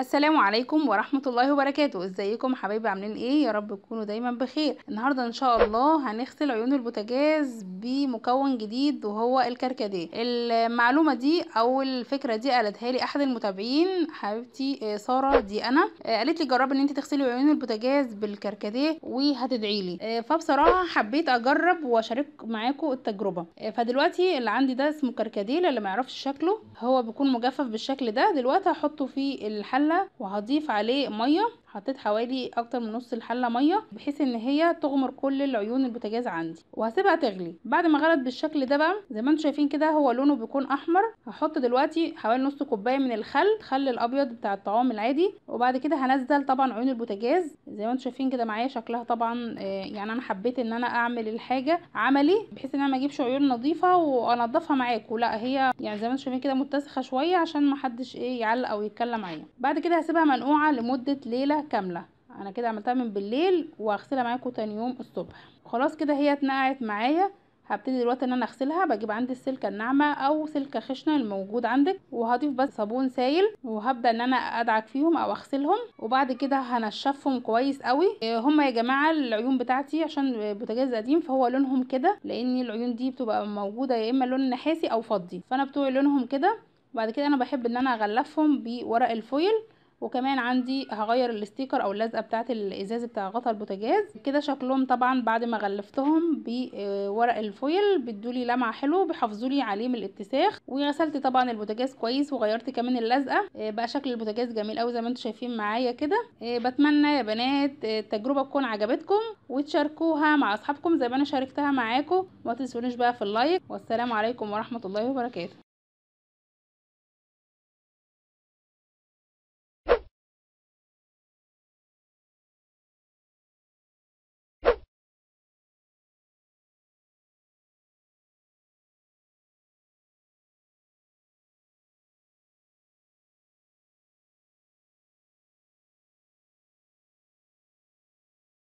السلام عليكم ورحمة الله وبركاته. ازيكم حبايبي؟ عاملين إيه؟ يا رب تكونوا دايما بخير. النهاردة إن شاء الله هنغسل عيون البوتاجاز بمكون جديد وهو الكركديه. المعلومة دي أو الفكرة دي قالتها لي أحد المتابعين حبيبتي آه، سارة دي أنا. آه، قالت لي جربي إن انت تغسلي عيون البوتاجاز بالكركديه وهتدعي لي. آه، فبصراحة حبيت أجرب وأشارك معاكم التجربة. فدلوقتي اللي عندي ده اسمه كركديه اللي ما يعرفش شكله هو بيكون مجفف بالشكل ده. دلوقتي هحطه في الحلة وهضيف عليه مية حطيت حوالي أكتر من نص الحلة مية بحيث إن هي تغمر كل العيون البوتاجاز عندي. وهسيبها تغلي. بعد ما غلت بالشكل ده بقى زي ما أنتم شايفين كده هو لونه بيكون أحمر. هحط دلوقتي حوالي نص كوباية من الخل خل الأبيض بتاع الطعام العادي. وبعد كده هنزل طبعا عيون البوتاجاز. زي ما أنتم شايفين كده معايا شكلها طبعا آه، يعني أنا حبيت إن أنا أعمل الحاجة عملي بحيث إن أنا ما أجيبش عيون نظيفة وأنضفها معاكم لا هي يعني زي ما أنتم شايفين كده متسخة شوية عشان ما حدش إيه يعلق أو يتكلم معايا بعد كده هسيبها منقوعة لمدة ليلة كاملة. أنا كده عملتها من بالليل وهغسلها معاكم تاني يوم الصبح. خلاص كده هي اتنقعت معايا. هبتدي دلوقتي إن أنا أغسلها. بجيب عندي السلكة الناعمة أو سلكة خشنة الموجود عندك. وهضيف بس صابون سايل. وهبدأ إن أنا أدعك فيهم أو أغسلهم. وبعد كده هنشفهم كويس قوي. إيه هما يا جماعة العيون بتاعتي عشان بوتاجاز قديم فهو لونهم كده. لأن العيون دي بتبقى موجودة يا إما لون نحاسي أو فضي. فأنا بتوعي لونهم كده. بعد كده أنا بحب إن أنا أغلفهم بورق ال foil. وكمان عندي هغير ال sticker أو اللزقة بتاعه الإزاز بتاع غطا البوتاجاز. كده شكلهم طبعا بعد ما غلفتهم بورق ال foil بيدولي لمعة حلو بيحافظولي عليه من الاتساخ. وغسلت طبعا البوتاجاز كويس وغيرت كمان اللزقة. آه، بقى شكل البوتاجاز جميل قوي زي ما أنتم شايفين معايا كده. آه، بتمنى يا بنات آه، التجربه تكون عجبتكم وتشاركوها مع أصحابكم زي ما أنا شاركتها معاكم. وما تنسونيش بقى في ال like. والسلام عليكم ورحمة الله وبركاته.